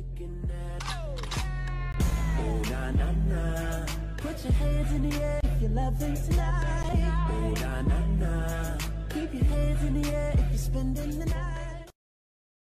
looking that. Oh na na na. Put your hands in the air if you're loving tonight. Oh na na na. Keep your hands in the air if you're.